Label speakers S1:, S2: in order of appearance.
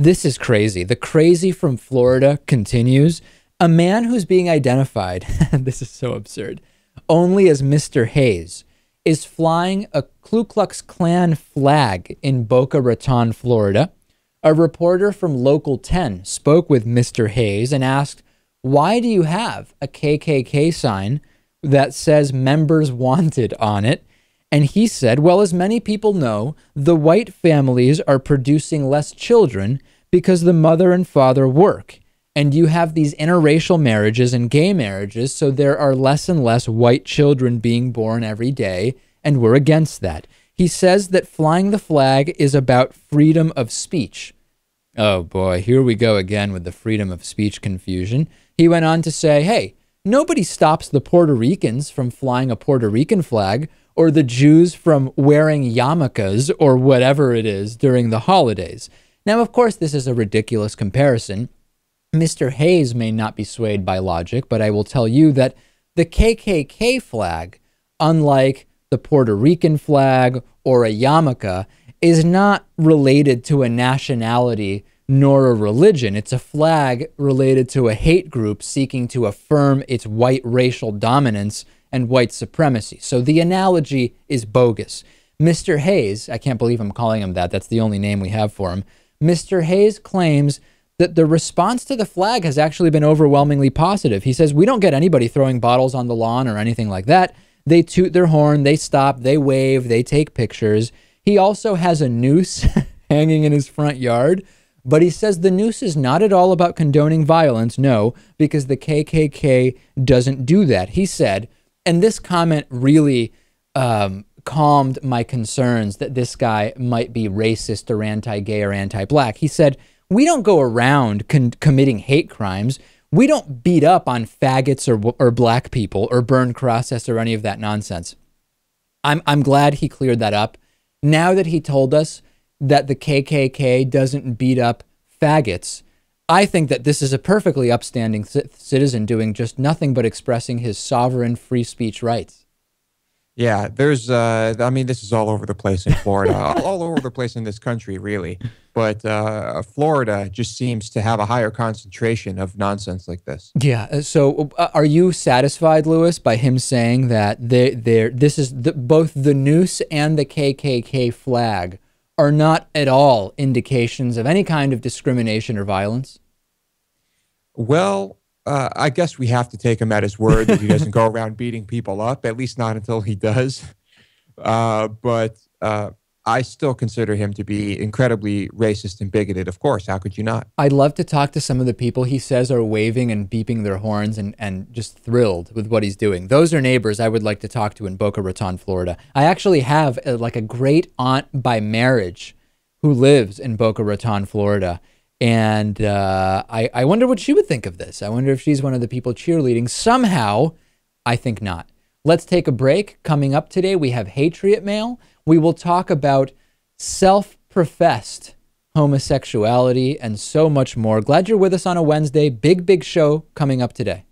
S1: This is crazy. The crazy from Florida continues. A man who's being identified, this is so absurd, only as Mr. Hayes, is flying a Ku Klux Klan flag in Boca Raton, Florida. A reporter from Local 10 spoke with Mr. Hayes and asked, Why do you have a KKK sign that says members wanted on it? And he said, Well, as many people know, the white families are producing less children because the mother and father work. And you have these interracial marriages and gay marriages, so there are less and less white children being born every day, and we're against that. He says that flying the flag is about freedom of speech. Oh boy, here we go again with the freedom of speech confusion. He went on to say, hey, nobody stops the Puerto Ricans from flying a Puerto Rican flag or the Jews from wearing yarmulkes or whatever it is during the holidays. Now, of course, this is a ridiculous comparison. Mr. Hayes may not be swayed by logic, but I will tell you that the KKK flag, unlike the Puerto Rican flag or a yarmulke, is not related to a nationality nor a religion. It's a flag related to a hate group seeking to affirm its white racial dominance and white supremacy. So the analogy is bogus. Mr. Hayes, I can't believe I'm calling him that, that's the only name we have for him. Mr. Hayes claims that the response to the flag has actually been overwhelmingly positive. He says, We don't get anybody throwing bottles on the lawn or anything like that. They toot their horn, they stop, they wave, they take pictures. He also has a noose hanging in his front yard but he says the noose is not at all about condoning violence, no, because the KKK doesn't do that. He said, and this comment really um, calmed my concerns that this guy might be racist or anti gay or anti black. He said, We don't go around committing hate crimes. We don't beat up on faggots or, or black people or burn crosses or any of that nonsense. I'm, I'm glad he cleared that up. Now that he told us that the KKK doesn't beat up faggots, I think that this is a perfectly upstanding citizen doing just nothing but expressing his sovereign free speech rights.
S2: Yeah, there's, uh, I mean, this is all over the place in Florida, all, all, over the place in this country, really. But uh, Florida just seems to have a higher concentration of nonsense like this.
S1: Yeah. Uh, so, uh, are you satisfied, Lewis, by him saying that they, they're, this is the, both the noose and the KKK flag are not at all indications of any kind of discrimination or violence?
S2: Well, uh, I guess we have to take him at his word that he doesn't go around beating people up, at least not until he does. Uh, but uh, I still consider him to be incredibly racist and bigoted. Of course, how could you not?
S1: I'd love to talk to some of the people he says are waving and beeping their horns and, and just thrilled with what he's doing. Those are neighbors I would like to talk to in Boca Raton, Florida. I actually have a, like a great aunt by marriage who lives in Boca Raton, Florida. And uh, I, I wonder what she would think of this. I wonder if she's one of the people cheerleading. Somehow, I think not. Let's take a break. Coming up today, we have Hatriot Mail we will talk about self professed homosexuality and so much more. Glad you're with us on a Wednesday. Big, big show coming up today.